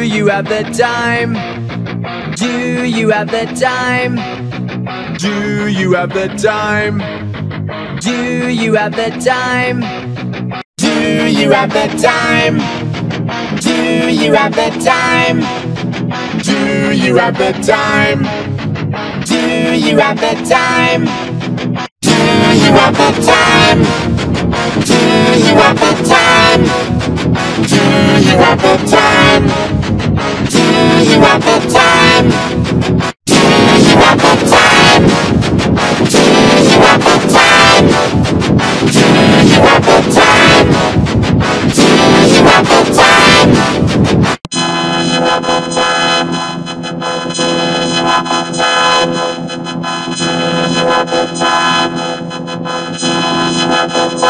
Do you have the time? Do you have the time? Do you have the time? Do you have the time? Do you have the time? Do you have the time? Do you have the time? Do you have the time? Do you have the time? Do you have the time? Thank you.